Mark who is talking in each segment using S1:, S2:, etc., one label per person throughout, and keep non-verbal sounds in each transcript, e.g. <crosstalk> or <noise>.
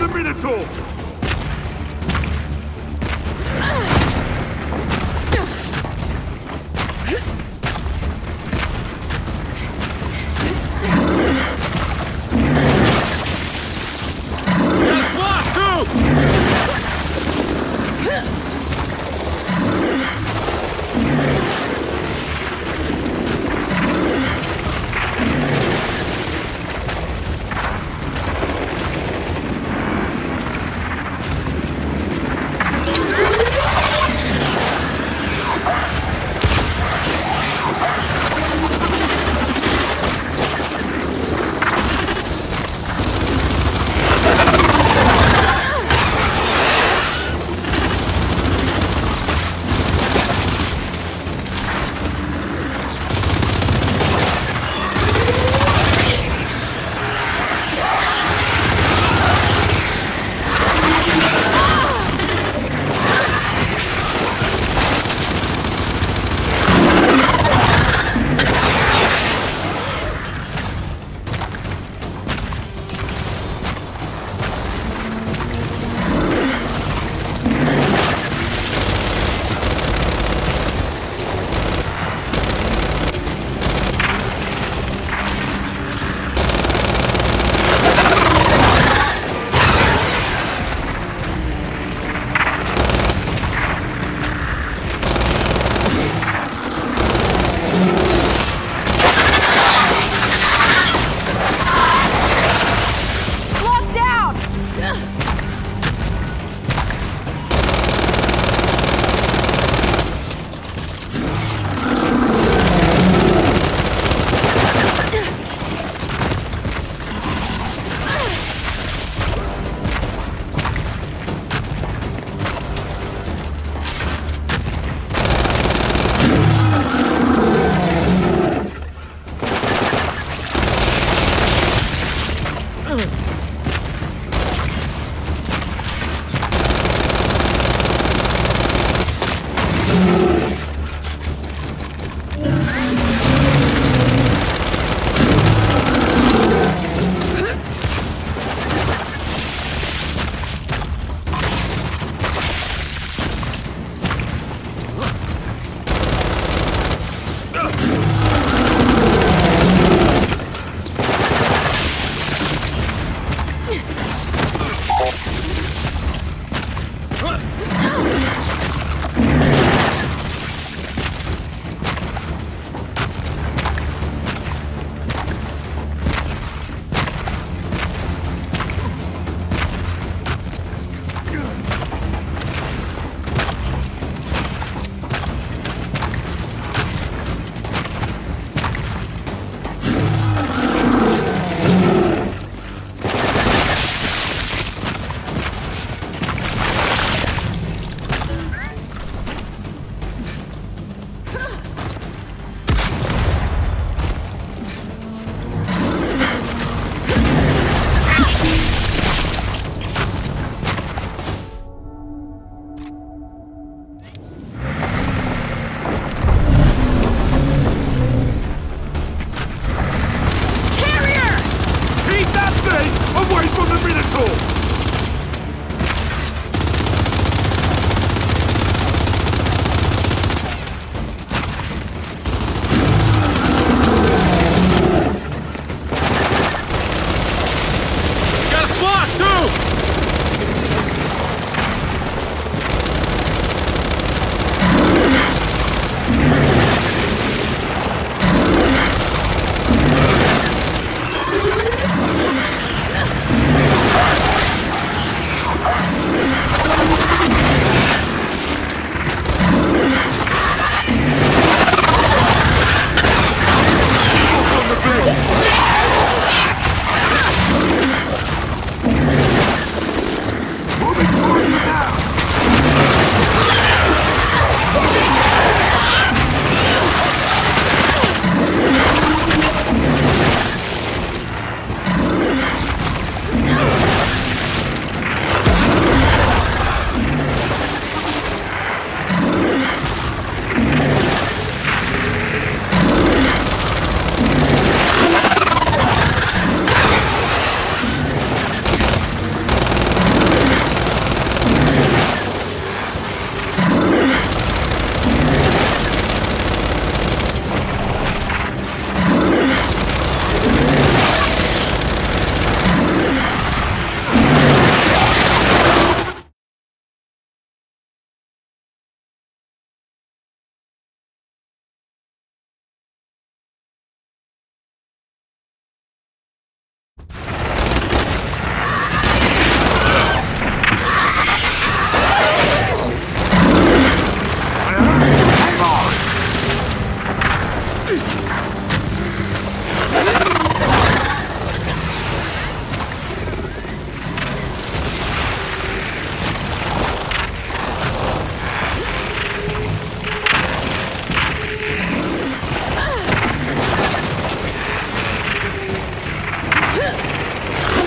S1: the Minotaur!
S2: Look.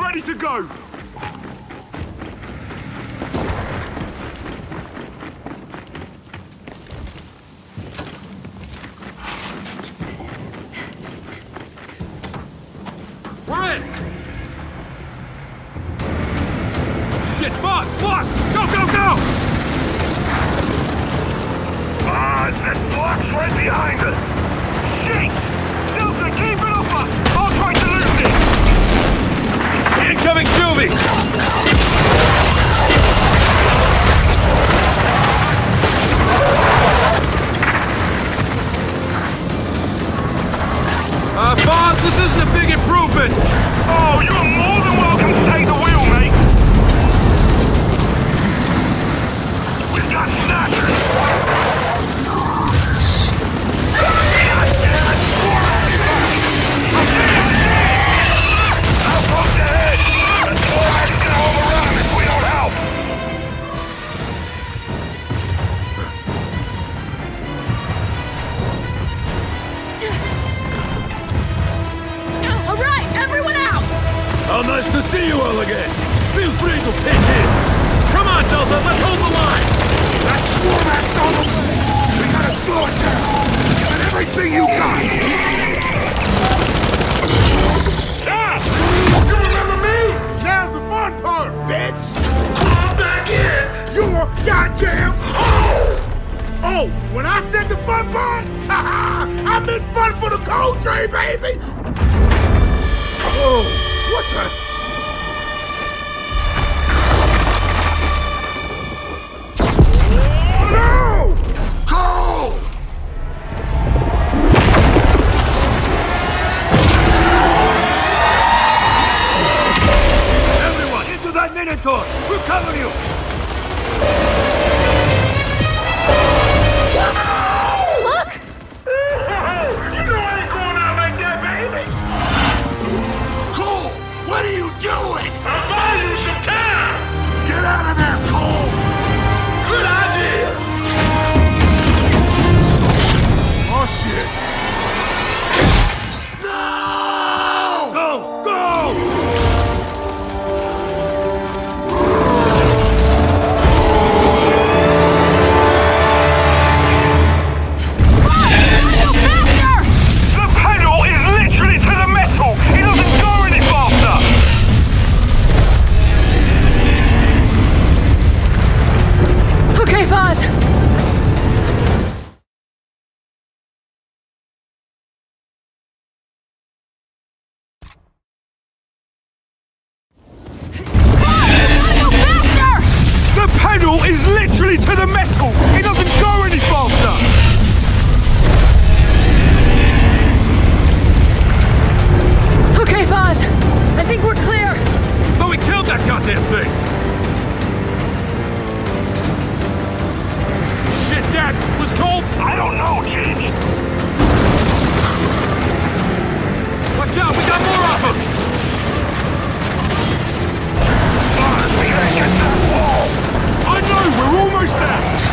S2: ready to go!
S3: All right, everyone out!
S1: How nice to see you all again! Feel free to pitch in! Come on, Delta, let's hold the line!
S2: That Swarmak's on the way! We gotta slow it down! Give it everything you got! Ah! You remember me? Now's the fun part, bitch! I'm back in! You're goddamn home! Oh, when I said the fun part, <laughs> I meant fun for the Cole Train, baby! Oh, what the? Pedal is literally to the metal! It doesn't go any faster!
S3: Okay, Fahz. I think we're clear.
S1: But we killed that goddamn thing! Shit, Dad! Was Cole...
S2: I don't know, Ginge.
S1: Watch out, we got more of them!
S2: Ah, we gotta get to the wall! Know, we're almost there!